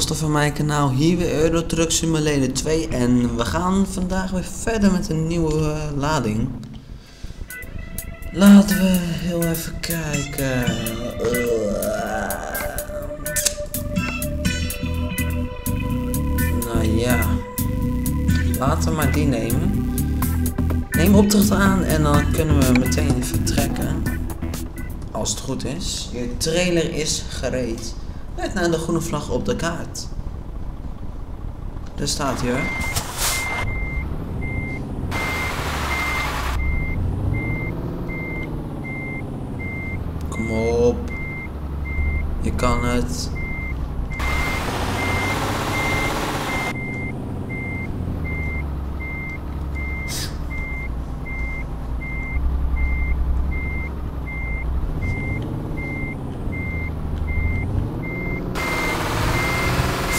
Van mijn kanaal, hier weer Euro Truck Simulator 2 en we gaan vandaag weer verder met een nieuwe eh, lading. Laten we heel even kijken. nou ja, laten we maar die nemen. Neem opdracht aan en dan kunnen we meteen vertrekken. Als het goed is. Je trailer is gereed. Let naar de groene vlag op de kaart. Daar staat hoor. Kom op. Je kan het.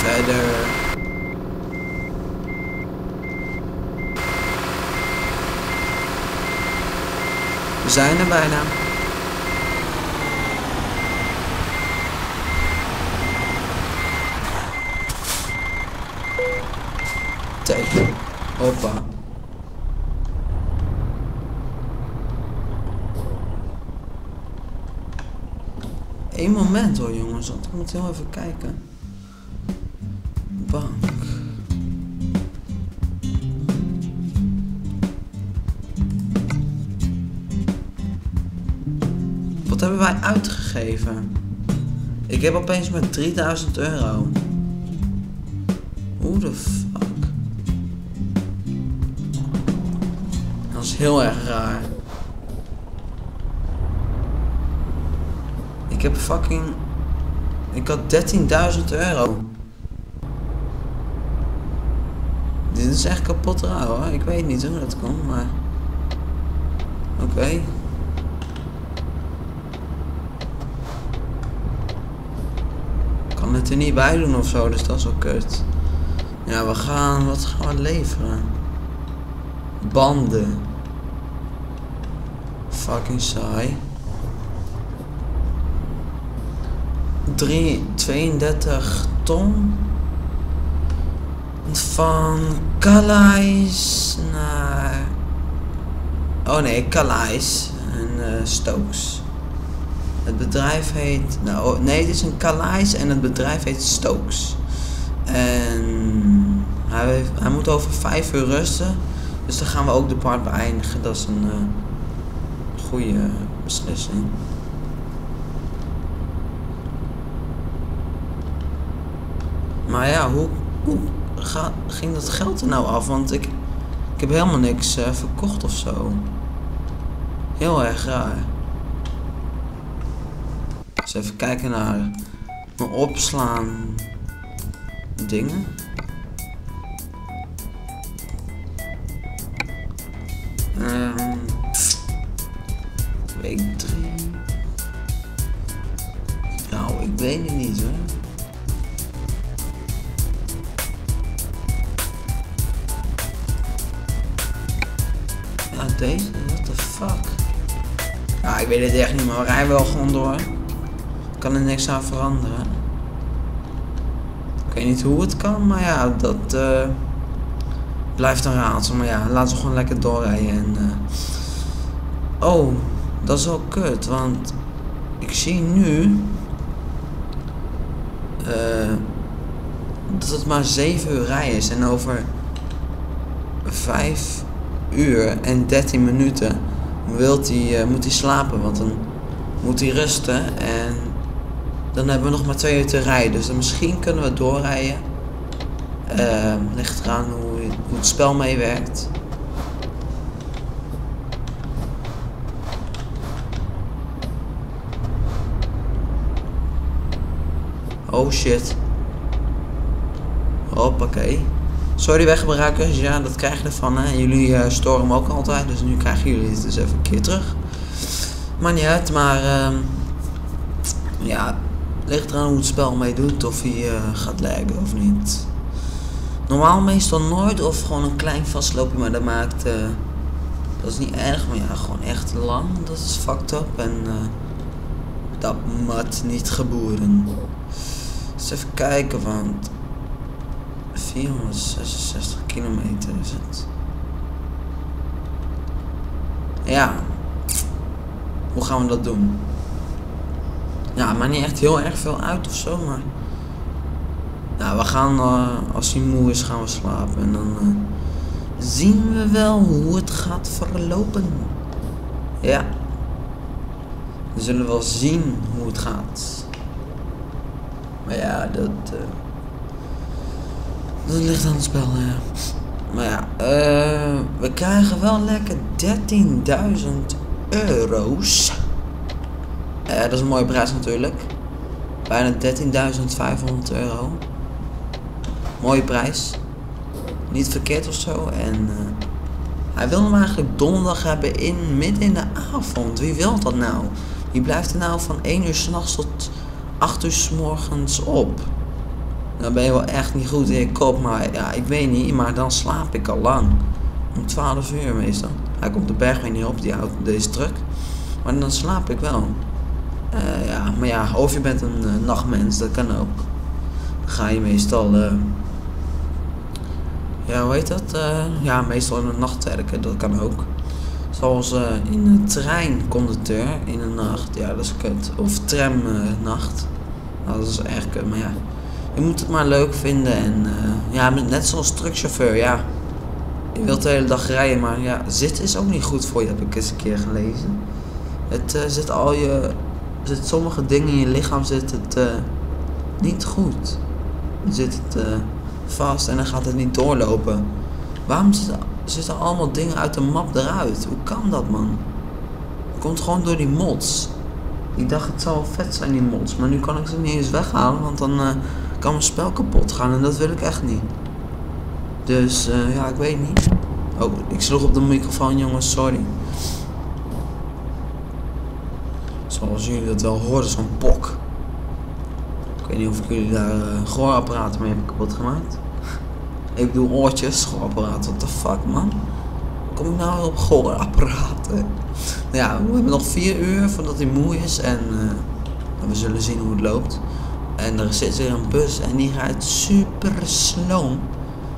Verder. We zijn er bijna. Teken. Hoppa. Eén moment hoor jongens, want ik moet heel even kijken. Uitgegeven? Ik heb opeens maar 3000 euro. Hoe de fuck? Dat is heel erg raar. Ik heb fucking... Ik had 13.000 euro. Dit is echt kapot raar hoor. Ik weet niet hoe dat komt, maar... Oké. Kan het er niet bij doen of zo, dus dat is wel kut. Ja, we gaan... Wat gaan we leveren? Banden. Fucking saai. 3, 32 ton. Van Calais naar... Oh nee, Calais en uh, Stokes. Het bedrijf heet... Nou, nee, het is een Calais en het bedrijf heet Stokes. En hij, heeft, hij moet over 5 uur rusten. Dus dan gaan we ook de part beëindigen. Dat is een uh, goede beslissing. Maar ja, hoe, hoe ging dat geld er nou af? Want ik, ik heb helemaal niks uh, verkocht of zo. Heel erg raar. Dus even kijken naar mijn opslaan dingen. Um, week 3. Nou, ik weet het niet hoor. deze? What the fuck? Ja, ik weet het echt niet, maar we rijden wel gewoon door. Kan er niks aan veranderen. Ik weet niet hoe het kan, maar ja, dat uh, blijft een raadsel. Maar ja, laten we gewoon lekker doorrijden. En, uh... Oh, dat is wel kut, want ik zie nu uh, dat het maar 7 uur rijden is. En over 5 uur en 13 minuten wilt hij, moet hij slapen, want dan moet hij rusten en dan hebben we nog maar twee uur te rijden. Dus misschien kunnen we doorrijden. Uh, ligt eraan hoe, het spel meewerkt. Oh shit. Hoppakee. Sorry weggebruikers, ja dat krijg je ervan. Hè. Jullie uh, storen me ook altijd, dus nu krijgen jullie het dus even een keer terug. Maar niet uit, maar uh, ja, ligt eraan hoe het spel mee doet, of hij uh, gaat laggen of niet. Normaal meestal nooit, of gewoon een klein vastloopje, maar dat maakt, uh, dat is niet erg, maar ja, gewoon echt lang, dat is fucked up en dat moet niet gebeuren. Eens even kijken, want 466 kilometer is het. Ja. Hoe gaan we dat doen? Ja, maar niet echt heel erg veel uit of zo, maar... Nou, we gaan, uh, als hij moe is, gaan we slapen. En dan uh, zien we wel hoe het gaat verlopen. Ja. We zullen wel zien hoe het gaat. Maar ja, dat... Uh, dat ligt aan het spel, ja. Maar ja, we krijgen wel lekker 13.000 euro's. Uh, dat is een mooie prijs natuurlijk. Bijna 13.500 euro. Mooie prijs. Niet verkeerd of zo. En uh, hij wil hem eigenlijk donderdag hebben in midden in de avond. Wie wil dat nou? Wie blijft er nou van 1 uur s'nachts tot 8 uur s morgens op? Dan ben je wel echt niet goed in je kop, maar ja, ik weet niet, maar dan slaap ik al lang. Om 12 uur meestal. Hij komt de berg weer niet op, die deze truck. Maar dan slaap ik wel. Uh, ja, maar ja, of je bent een uh, nachtmens, dat kan ook. Dan ga je meestal, uh, ja, hoe heet dat? ja, meestal in de nacht werken, dat kan ook. Zoals in een treinconducteur in de nacht, ja, dat is kut. Of tramnacht. Nou, dat is echt kut, maar ja. Je moet het maar leuk vinden en ja, net zoals truckchauffeur, ja. Je wilt de hele dag rijden, maar ja, zitten is ook niet goed voor je, heb ik eens een keer gelezen. Het zit al je zit sommige dingen in je lichaam zit het uh, niet goed. Dan zit het uh, vast en dan gaat het niet doorlopen. Waarom zitten, allemaal dingen uit de map eruit? Hoe kan dat man? Het komt gewoon door die mods. Ik dacht het zou vet zijn die mods, maar nu kan ik ze niet eens weghalen, want dan uh, kan mijn spel kapot gaan en dat wil ik echt niet. Dus ja, ik weet niet. Oh, ik sloeg op de microfoon jongens, sorry. Zoals jullie dat wel horen, zo'n pok. Ik weet niet of ik jullie daar uh, gehoorapparaten mee hebben kapot gemaakt. ik bedoel oortjes, gehoorapparaten, what the fuck man. Kom ik nou op gehoorapparaten? Nou ja, we hebben nog vier uur voordat hij moe is en uh, we zullen zien hoe het loopt. En er zit weer een bus en die rijdt super sloom.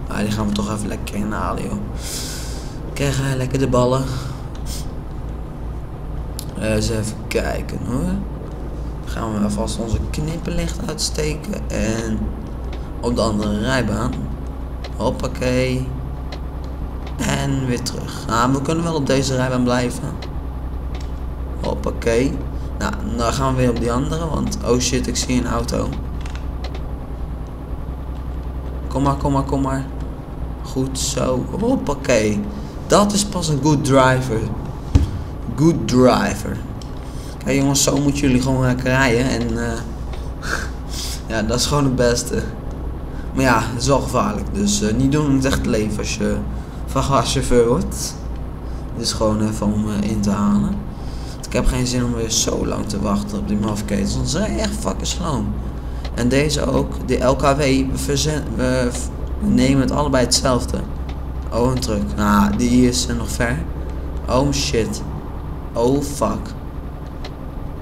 Nou, die gaan we toch even lekker inhalen joh. Krijgen lekker de ballen. Uh, eens even kijken hoor. Dan gaan we alvast onze knipperlicht uitsteken. En op de andere rijbaan. Hoppakee. En weer terug. Nou, we kunnen wel op deze rijbaan blijven. Hoppakee. Nou, dan gaan we weer op die andere. Want, oh shit, ik zie een auto. Kom maar, kom maar, kom maar. Goed zo. Hoppakee. Dat is pas een good driver good driver. Kijk jongens, zo moeten jullie gewoon lekker rijden. En uh, ja, dat is gewoon het beste. Maar ja, het is wel gevaarlijk. Dus uh, niet doen in het echte leven als je vrachtwagenchauffeur wordt. Dit is gewoon even om uh, in te halen. Ik heb geen zin om weer zo lang te wachten op die mafketels. Want ze zijn echt fucking sloom. En deze ook, de LKW, we, we nemen het allebei hetzelfde. Oh, een truck. Nou, die is nog ver. Oh shit. Oh fuck.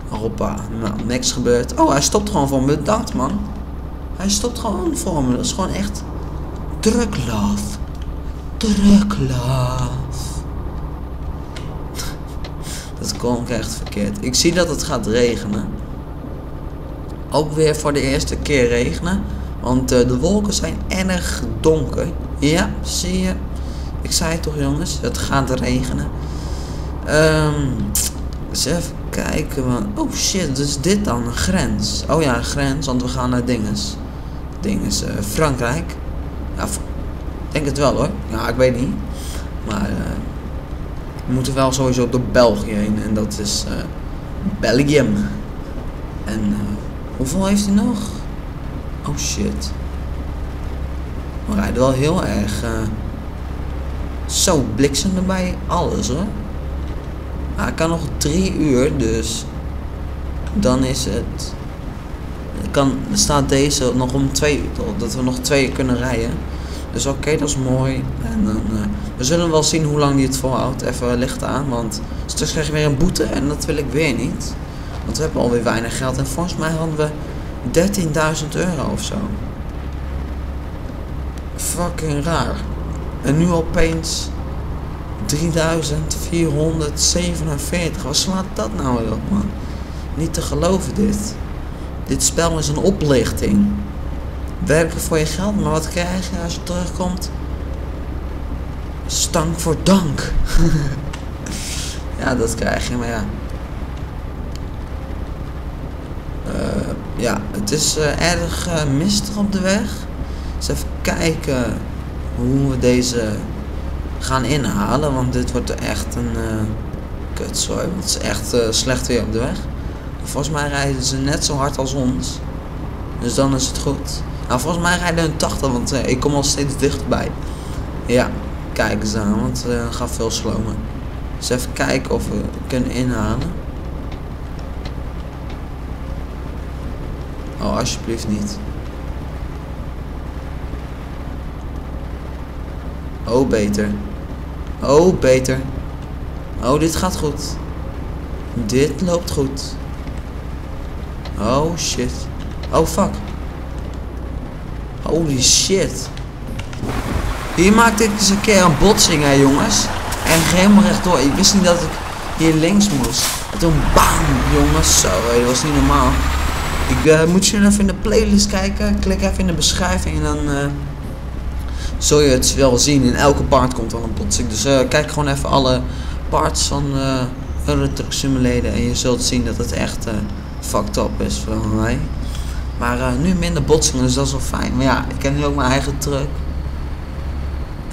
Hoppa. Nou, niks gebeurt. Oh, hij stopt gewoon voor me. Bedankt man. Hij stopt gewoon voor me. Dat is gewoon echt druk love. Druk love. Dat klonk echt verkeerd. Ik zie dat het gaat regenen. Ook weer voor de eerste keer regenen. Want uh, de wolken zijn erg donker. Ja, zie je. Ik zei het toch jongens, het gaat regenen. Um, eens even kijken. Want, oh shit, dus dit dan een grens. Oh ja, een grens, want we gaan naar dinges. Dinges, uh, Frankrijk. Ja, denk het wel hoor. Ja, ik weet niet. Maar uh, we moeten wel sowieso door België heen. En dat is uh, Belgium. En hoeveel heeft hij nog? Oh shit. We rijden wel heel erg. zo, bliksem erbij. Alles hoor. Ah, ik kan nog drie uur, dus dan is het. Kan, staat deze nog om twee uur, dat we nog twee uur kunnen rijden. Dus oké, dat is mooi. En dan, uh, we zullen wel zien hoe lang die het volhoudt. Even licht aan, want straks krijg je weer een boete en dat wil ik weer niet. Want we hebben alweer weinig geld. En volgens mij hadden we 13.000 euro of zo. Fucking raar. En nu opeens 3447. Wat slaat dat nou weer op, man? Niet te geloven dit. Dit spel is een oplichting. Werken voor je geld, maar wat krijg je als je terugkomt? Stank voor dank. ja, dat krijg je, maar ja. Uh, ja, het is uh, erg uh, mistig op de weg. Dus even kijken hoe we deze gaan inhalen. Want dit wordt echt een uh, kutzooi. Het is echt slecht weer op de weg. Volgens mij rijden ze net zo hard als ons. Dus dan is het goed. Nou, volgens mij rijden hun 80, want ik kom al steeds dichterbij. Ja, kijk eens aan, want het gaat veel slomer. Dus even kijken of we kunnen inhalen. Oh, alsjeblieft niet. Oh, beter. Oh, beter. Oh, dit gaat goed. Dit loopt goed. Oh, shit. Oh, fuck. Holy shit. Hier maakte ik eens een keer een botsing, hè, jongens. En helemaal rechtdoor. Ik wist niet dat ik hier links moest. En toen bam, jongens. Zo, dat was niet normaal. Ik uh, moet je even in de playlist kijken. Klik even in de beschrijving en dan uh, zul je het wel zien. In elke part komt dan een botsing. Dus uh, kijk gewoon even alle parts van uh, Truck Simulator en je zult zien dat het echt fucked up is voor mij. Maar nu minder botsingen, dus dat is wel fijn. Maar ja, ik ken nu ook mijn eigen truck.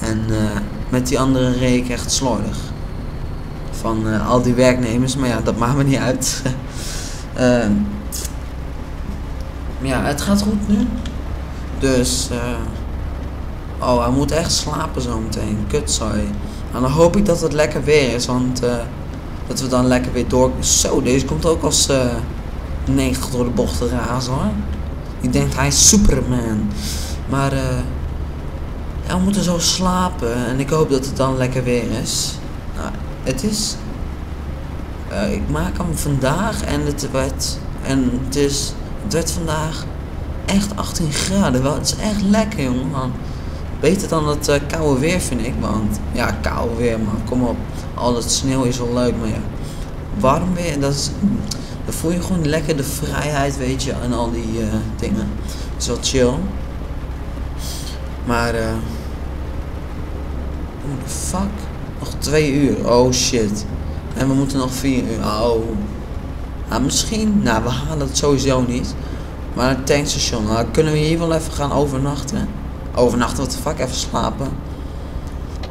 En met die andere reed ik echt slordig. Van al die werknemers, maar ja, dat maakt me niet uit. Ehm, ja, het gaat goed nu. Dus, oh, hij moet echt slapen zometeen. Kut, sorry. En dan hoop ik dat het lekker weer is, want uh, dat we dan lekker weer door... Zo, deze komt ook als uh, 90 door de bocht te razen hoor. Ik denk hij is Superman. Maar, eh, ja, we moeten zo slapen en ik hoop dat het dan lekker weer is. Nou, het is... Uh, ik maak hem vandaag en het werd... En het is het werd vandaag echt 18 graden. Wel, het is echt lekker, jongen. Beter dan het uh, koude weer, vind ik. Want ja, koude weer, man. Kom op. Al het sneeuw is wel leuk, maar ja. Warm weer, dat is, dan voel je gewoon lekker de vrijheid, weet je. En al die uh, dingen. Dat is wel chill. Maar, eh. Uh, fuck? Nog twee uur. Oh shit. En we moeten nog vier uur. Oh. Nou, misschien, nou, we halen het sowieso niet. Maar het tankstation, nou, kunnen we hier wel even gaan overnachten. Overnachten, wat de fuck, even slapen.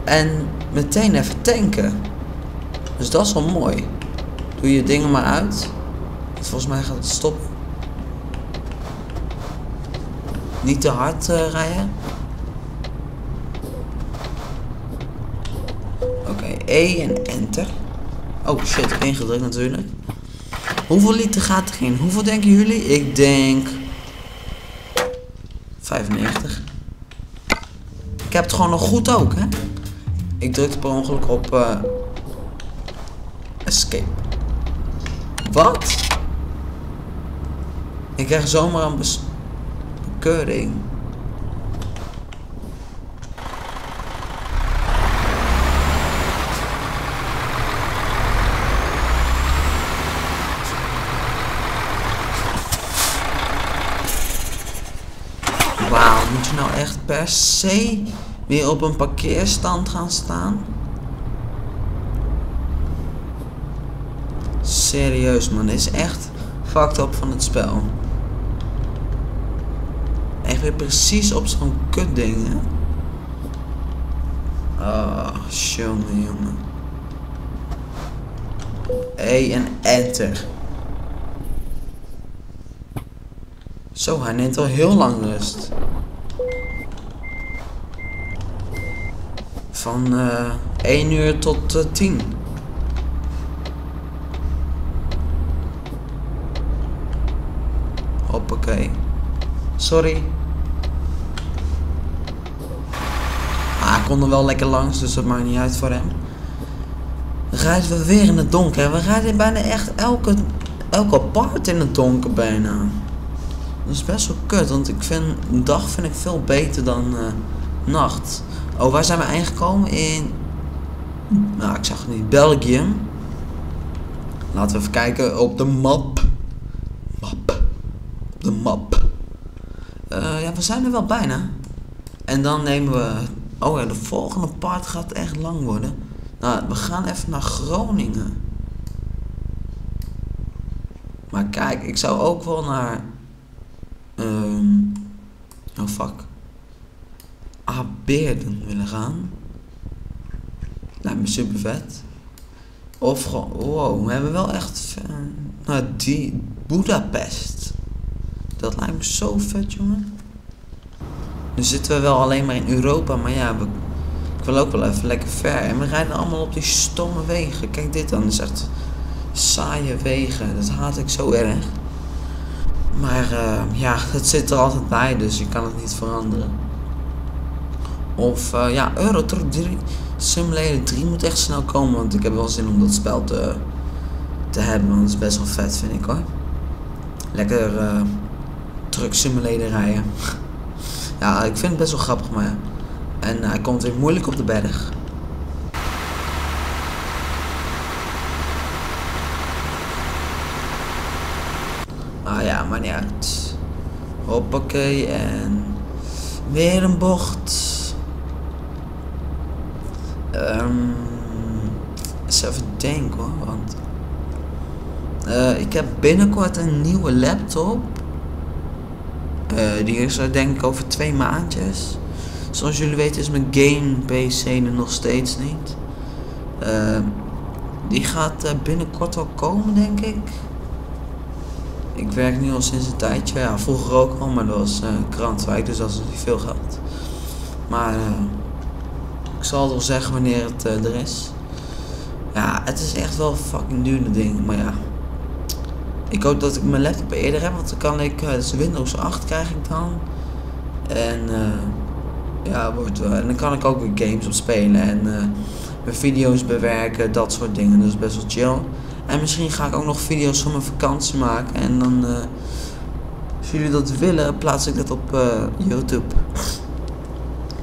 En meteen even tanken. Dus dat is wel mooi. Doe je dingen maar uit. Volgens mij gaat het stoppen. Niet te hard uh, rijden. Oké, E en Enter. Oh shit, ingedrukt natuurlijk. Hoeveel liter gaat erin? Hoeveel denken jullie? Ik denk... 95. Heb het gewoon nog goed ook, hè? Ik drukte per ongeluk op... Uh, escape. Wat? Ik krijg zomaar een bekeuring. Moet je nou echt per se weer op een parkeerstand gaan staan? Serieus man, dit is echt fucked up van het spel. Echt weer precies op zo'n kut ding, hè? Oh, jongen, jongen. E en enter. Zo, hij neemt al heel lang rust. Van uh, 1 uur tot uh, 10. Hoppakee. Sorry. Ah, ik kon er wel lekker langs, dus dat maakt niet uit voor hem. Dan rijden we weer in het donker. We rijden bijna echt elke, elke part in het donker bijna. Dat is best wel kut, want ik vind dag vind ik veel beter dan uh, nacht. Oh, waar zijn we aangekomen? In. Nou, ik zag het niet. België. Laten we even kijken op de map. Map. Op de map. Uh, ja, we zijn er wel bijna. En dan nemen we. Oh ja, de volgende part gaat echt lang worden. Nou, we gaan even naar Groningen. Maar kijk, ik zou ook wel naar. Um, oh fuck. Abeerden willen gaan. Lijkt me super vet. Of gewoon. Wow, we hebben wel echt. nou, die. Budapest. Dat lijkt me zo vet, jongen. Nu zitten we wel alleen maar in Europa, maar ja, we, ik wil ook wel even lekker ver. En we rijden allemaal op die stomme wegen. Kijk dit dan, dat is echt saaie wegen. Dat haat ik zo erg. Maar uh, ja, het zit er altijd bij, dus je kan het niet veranderen. Of uh, ja, Euro Truck 3 Simulator 3 moet echt snel komen, want ik heb wel zin om dat spel te, te hebben, want het is best wel vet vind ik hoor. Lekker uh, truck simulator rijden. ja, ik vind het best wel grappig, maar En hij komt weer moeilijk op de berg. Ah ja, maar niet uit. Hoppakee en weer een bocht. Um, even denken hoor, want uh, ik heb binnenkort een nieuwe laptop. Uh, die is er denk ik over twee maandjes. Zoals jullie weten is mijn game PC er nog steeds niet. Uh, die gaat binnenkort wel komen denk ik. Ik werk nu al sinds een tijdje. Ja, vroeger ook al, maar dat was uh, Krantwijk, dus dat is niet veel geld. Maar ik zal wel zeggen wanneer het uh, er is. Ja, het is echt wel een fucking duur ding, maar ja. Ik hoop dat ik mijn laptop eerder heb, want dan kan ik, dus Windows 8 krijg ik dan. En ja, wordt wel. En dan kan ik ook weer games op spelen en mijn video's bewerken, dat soort dingen. Is best wel chill. En misschien ga ik ook nog video's van mijn vakantie maken. En dan, uh, als jullie dat willen, plaats ik dat op uh, YouTube.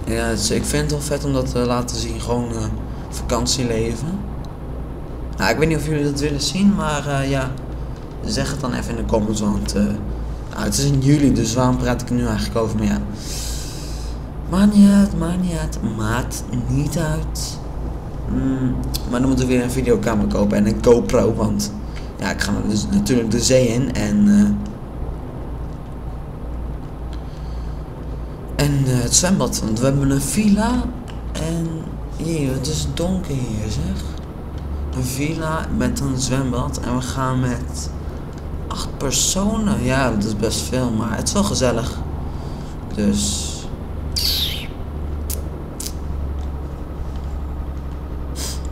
Ja, dus ik vind het wel vet om dat te laten zien. Gewoon uh, vakantieleven. Nou, ik weet niet of jullie dat willen zien, maar ja, zeg het dan even in de comments. Want nou, het is in juli, dus waarom praat ik nu eigenlijk over? Maar ja, maakt niet uit, maakt niet uit, maakt niet uit. Mm, maar dan moeten we weer een videocamera kopen en een GoPro, want ja, ik ga dus natuurlijk de zee in en en uh, het zwembad, want we hebben een villa en hier, het is donker hier zeg. Een villa met een zwembad en we gaan met acht personen. Ja, dat is best veel, maar het is wel gezellig. Dus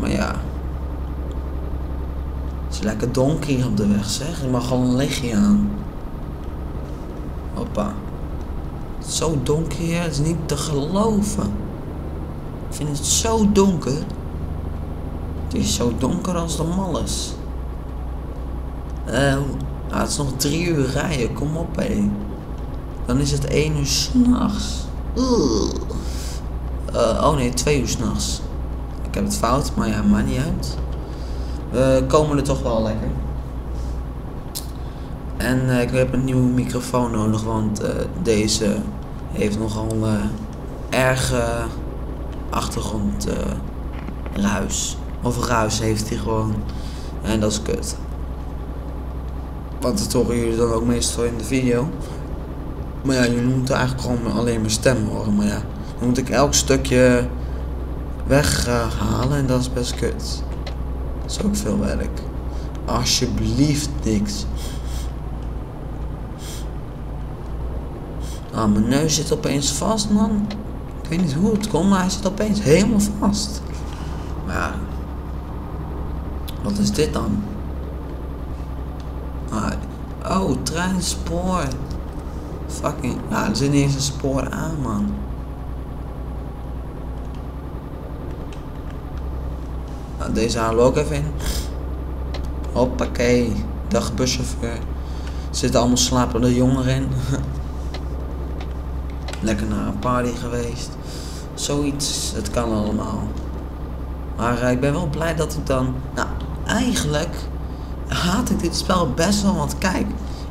Maar ja. Het is lekker donker hier op de weg zeg. Je mag al een lichtje aan. Hoppa. Zo donker hier. Het is niet te geloven. Ik vind het zo donker. Het is zo donker als de malles. Uh, het is nog drie uur rijden. Kom op hé. Dan is het één uur s'nachts. Uh, oh nee, twee uur s'nachts. Ik heb het fout, maar ja, maakt niet uit. We komen er toch wel lekker. En ik heb een nieuwe microfoon nodig, want deze heeft nogal uh, erg achtergrondruis. of ruis heeft hij gewoon. En dat is kut. Want dat horen jullie dan ook meestal in de video. Maar ja, jullie moeten eigenlijk gewoon alleen mijn stem horen. Maar ja, dan moet ik elk stukje weghalen en dat is best kut. Dat is ook veel werk. Alsjeblieft niks. Ah, mijn neus zit opeens vast, man. Ik weet niet hoe het komt, maar hij zit opeens helemaal vast. Maar ja. Wat is dit dan? Ah, oh, treinspoor. Fucking. Ja, er zit niet eens een spoor aan, man. deze halen we ook even in. Hoppakee. Dag buschauffeur. Er zitten allemaal slapende jongeren in. Lekker naar een party geweest. Zoiets, het kan allemaal. Maar eh, ik ben wel blij dat ik dan... Nou, eigenlijk haat ik dit spel best wel. Want kijk,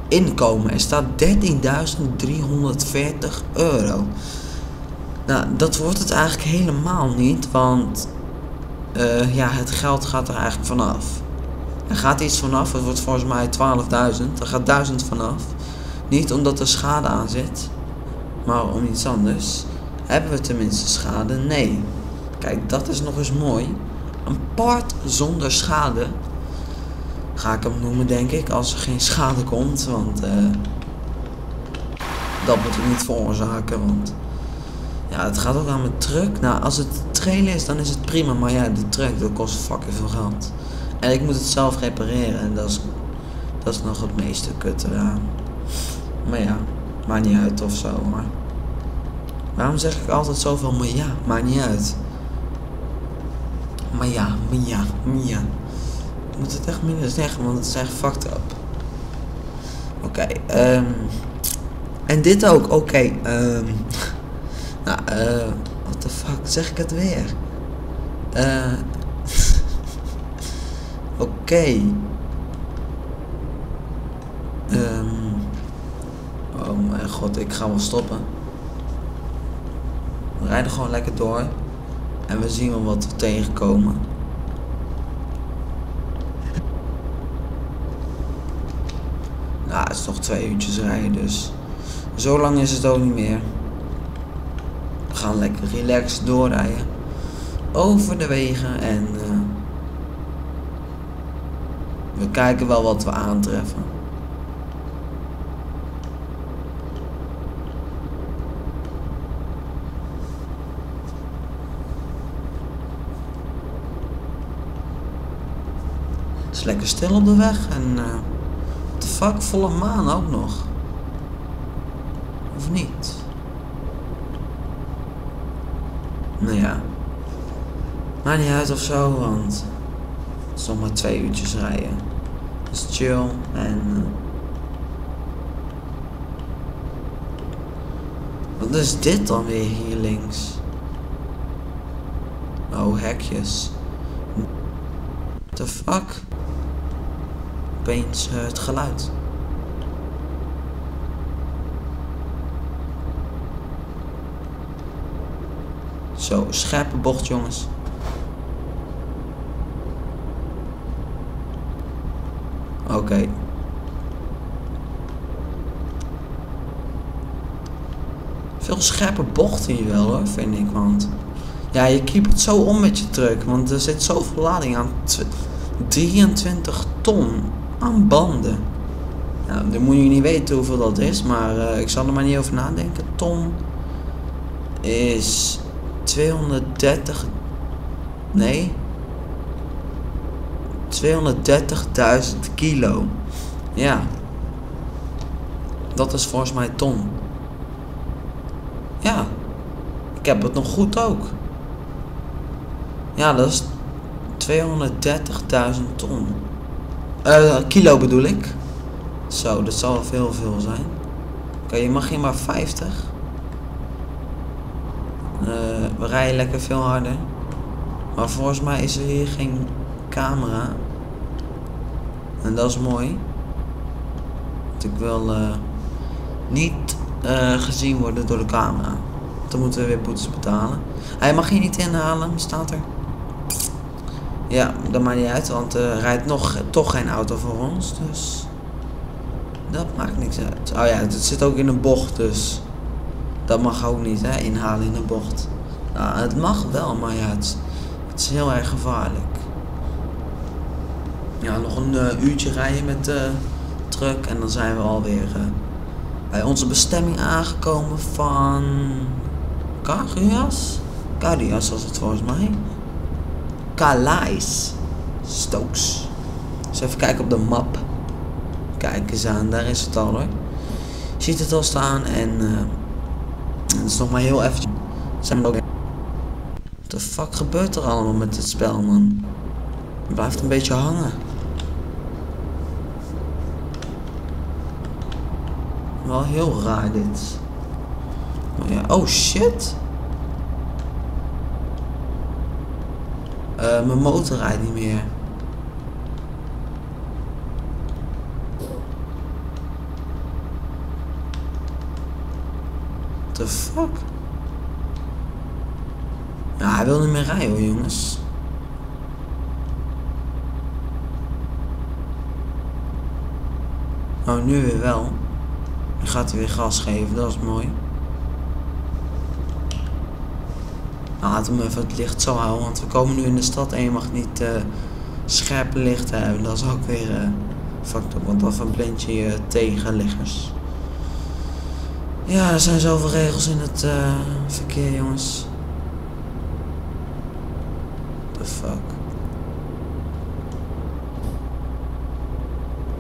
inkomen. Er staat 13.340 euro. Nou, dat wordt het eigenlijk helemaal niet. Want uh, ja, het geld gaat er eigenlijk vanaf. Er gaat iets vanaf. Het wordt volgens mij 12.000. Er gaat 1000 vanaf. Niet omdat er schade aan zit. Maar om iets anders. Hebben we tenminste schade? Nee. Kijk, dat is nog eens mooi. Een part zonder schade. Ga ik hem noemen, denk ik. Als er geen schade komt. Want uh, dat moet ik niet veroorzaken. Want ja, het gaat ook aan mijn truck. Nou, als het trailer is, dan is het prima. Maar ja, de truck, dat kost fucking veel geld. En ik moet het zelf repareren. En dat is, dat is nog het meeste kut eraan. Maar ja, maakt niet uit of zo. Maar waarom zeg ik altijd zoveel maar ja, maakt niet uit. Maar ja, maar ja, maar ja. Ik moet het echt minder zeggen, want het is echt fucked up. Oké, okay, um, en dit ook, oké. Okay, um, nou, eh, what the fuck, zeg ik het weer? Eh. oké. Okay. Um, oh mijn god, ik ga wel stoppen. We rijden gewoon lekker door. En we zien wel wat we tegenkomen. Nou, het is nog twee uurtjes rijden, dus zo lang is het ook niet meer. We gaan lekker relaxed doorrijden. Over de wegen en uh, we kijken wel wat we aantreffen. Lekker stil op de weg en what the fuck, volle maan ook nog. Of niet? Nou ja. Maakt niet uit of zo, want het is maar twee uurtjes rijden. Dus chill en... Uh, wat is dit dan weer hier links? Oh, hekjes. The fuck? Opeens uh, het geluid. Zo, scherpe bocht jongens. Oké. Veel scherpe bochten hier wel hoor, vind ik. Want ja, je kiepert zo om met je truck. Want er zit zoveel lading aan. 23 ton aan banden. Nou, dan moet je niet weten hoeveel dat is. Maar uh, ik zal er maar niet over nadenken. Ton is 230. Nee. 230.000 kilo. Ja. Dat is volgens mij ton. Ja. Ik heb het nog goed ook. Ja, dat is 230.000 ton. Uh, kilo bedoel ik. Zo, dat zal veel veel zijn. Oké, je mag hier maar 50. Uh, we rijden lekker veel harder. Maar volgens mij is er hier geen camera. En dat is mooi. Want ik wil uh, niet gezien worden door de camera. Dan moeten we weer boetes betalen. Hij mag hier niet inhalen, staat er. Ja, dat maakt niet uit, want er rijdt nog, toch geen auto voor ons. Dus dat maakt niks uit. Oh ja, het zit ook in een bocht, dus dat mag ook niet, hè, inhalen in een bocht. Nou, het mag wel, maar ja, het, is heel erg gevaarlijk. Ja, nog een uh, uurtje rijden met de truck en dan zijn we alweer uh, bij onze bestemming aangekomen van Carrias. Carrias was het volgens mij. Calais. Stokes. Dus even kijken op de map. Kijk eens aan, daar is het al hoor. ziet het al staan en uh, het is nog maar heel even. Zijn we ook. What the fuck gebeurt er allemaal met dit spel man? Het blijft een beetje hangen. Wel heel raar dit. Oh, ja. oh shit. Uh, mijn motor rijdt niet meer. The fuck? Ja, hij wil niet meer rijden hoor jongens. Oh, nu weer wel. Nu gaat hij weer gas geven, dat is mooi. Nou, laten we even het licht zo houden, want we komen nu in de stad en je mag niet uh, scherpe lichten hebben. Dat is ook weer uh, fucked up, want dan verblind tegenliggers. Ja, er zijn zoveel regels in het uh, verkeer, jongens. The fuck.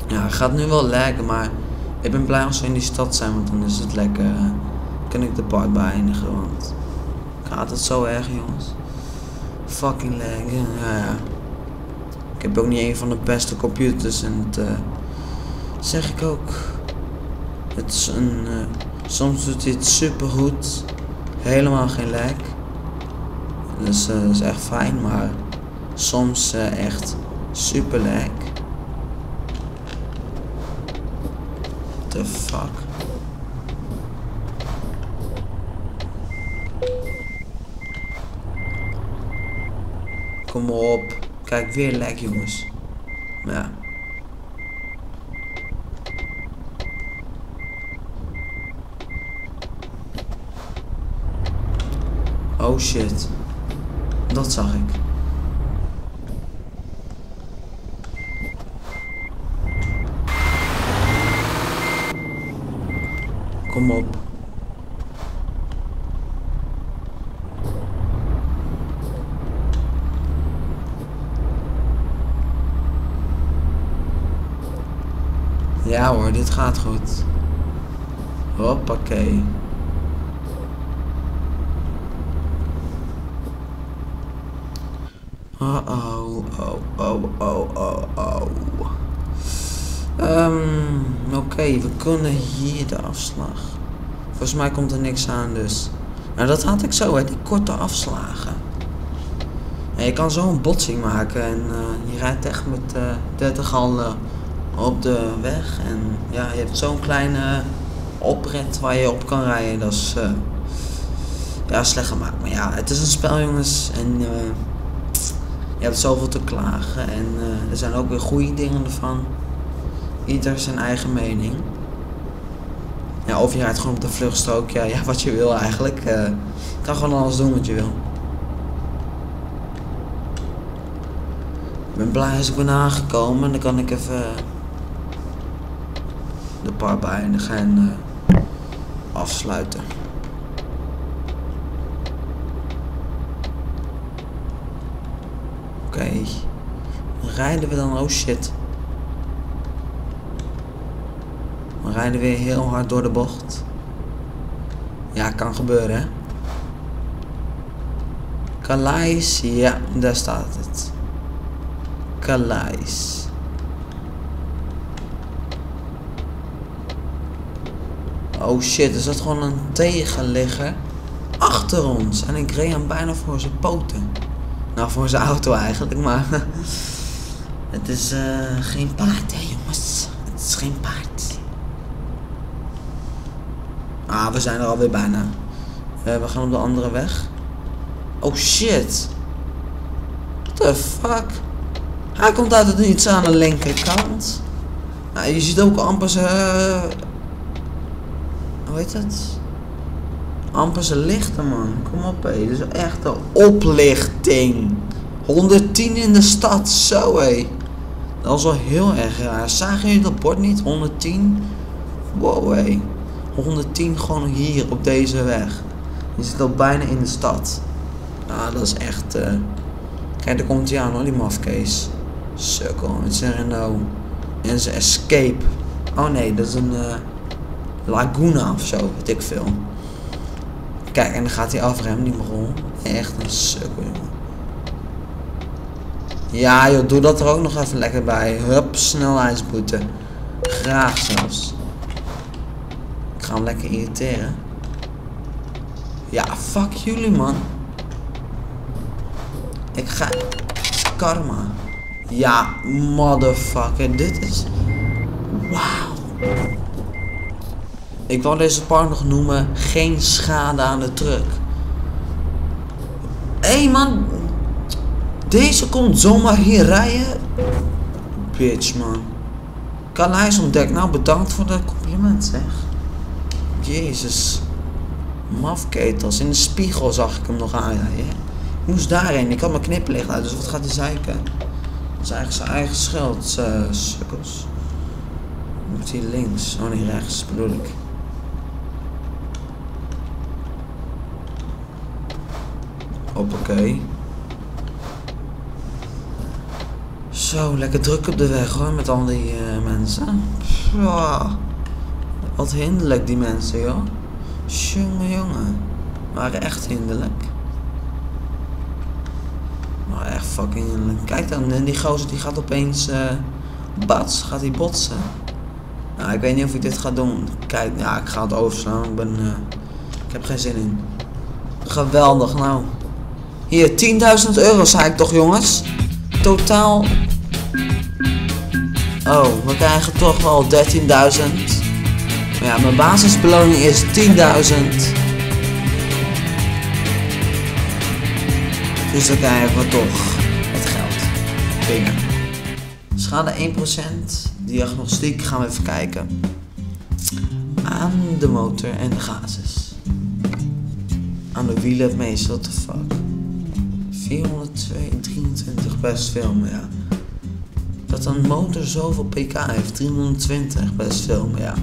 Ja, het gaat nu wel lekker, maar ik ben blij als we in die stad zijn, want dan is het lekker. Kan ik de part beëindigen, want gaat het zo erg, jongens. Fucking lag, ja. Ik heb ook niet een van de beste computers en het uh, zeg ik ook. Het is een, uh, soms doet hij het super goed, helemaal geen lag. Dus uh, dat is echt fijn, maar soms echt super lag. the fuck? Kom op. Kijk, weer lek jongens. Ja. Oh shit. Dat zag ik. Kom op. Ja hoor, dit gaat goed. Hoppakee. Oh, oh, oh, oh, oh, oh, Oké, we kunnen hier de afslag. Volgens mij komt er niks aan dus. Nou, dat had ik zo, hè, die korte afslagen. Ja, je kan zo een botsing maken en uh, je rijdt echt met uh, 30 al uh, op de weg. En ja, je hebt zo'n kleine oprit waar je op kan rijden. Dat is uh, ja, slecht gemaakt. Maar ja, het is een spel jongens. En je hebt zoveel te klagen. En er zijn ook weer goede dingen ervan. Ieder zijn eigen mening. Ja, of je rijdt gewoon op de vluchtstrook. Ja, ja wat je wil eigenlijk. Je kan gewoon alles doen wat je wil. Ik ben blij als ik ben aangekomen. En dan kan ik even de beëindigen en uh, afsluiten. Oké. Rijden we dan? Oh shit. We rijden weer heel hard door de bocht. Ja, kan gebeuren hè. Calais, ja, daar staat het. Calais. Oh shit, is dat gewoon een tegenligger achter ons? En ik reed hem bijna voor zijn poten. Nou, voor zijn auto eigenlijk, maar... het is uh, geen paard hè jongens. Het is geen paard. Ah, we zijn er alweer bijna. Uh, we gaan op de andere weg. Oh shit. What the fuck? Hij komt uit het niets aan de linkerkant. Nou, je ziet ook amper zijn... Hoe heet het? Amper zijn lichten, man. Kom op, hé. Dit is echt een oplichting. 110 in de stad, zo, hé. Dat was wel heel erg raar. Zagen jullie dat bord niet? 110? Wow, hé. 110 gewoon hier op deze weg. Je zit al bijna in de stad. Nou, dat is echt... Uh... Kijk, daar komt hij aan hoor, die mafkees. Sukkel, met zijn Renault. En zijn Escape. Oh nee, dat is een... Uh... Laguna of zo, weet ik veel. Kijk, en dan gaat hij afremmen, die begon. Echt een sukkel, jongen. Ja, joh, doe dat er ook nog even lekker bij. Hup, snelheidsboete. Graag zelfs. ga hem lekker irriteren. Ja, fuck jullie man. Ik ga... Karma. Ja, motherfucker. Dit is... Wauw. Ik wil deze park nog noemen. Geen schade aan de truck. Hé man. Deze komt zomaar hier rijden. Bitch man. Calais ontdekt. Nou bedankt voor dat compliment zeg. Jezus. Mafketels. In de spiegel zag ik hem nog aanrijden. Ik moest daarheen. Ik had mijn knipperlicht uit. Dus wat gaat hij zeiken? Dat is eigenlijk zijn eigen schuld. Uh, sukkels. Moet hier links. Oh nee, rechts bedoel ik. Hoppakee. Zo, lekker druk op de weg hoor, met al die uh, mensen. Wat hinderlijk die mensen joh. Jongen, jongen. Waren echt hinderlijk. Maar echt fucking hinderlijk. Kijk dan, die gozer die gaat opeens... Uh, bats, gaat hij botsen. Nou, ik weet niet of ik dit ga doen. Kijk, ja, ik ga het overslaan. Ik ben... Uh, ik heb geen zin in. Geweldig, nou. Hier, 10.000 euro zei ik toch, jongens? Totaal... Oh, we krijgen toch wel 13.000. Maar ja, mijn basisbeloning is 10.000. Dus dan krijgen we toch het geld binnen. Schade 1%. Diagnostiek gaan we even kijken. Aan de motor en de gazes. Aan de wielen het meest, what the fuck. 423 best veel, ja. Dat een motor zoveel pk heeft, 320 best veel, ja.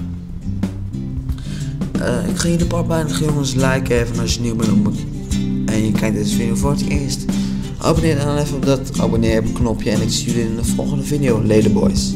Uh, ik ga jullie paar bijna jongens liken even als je nieuw bent op en je kijkt deze video voor het eerst. Abonneer dan even op dat abonneer knopje en ik zie jullie in de volgende video, Leden Boys.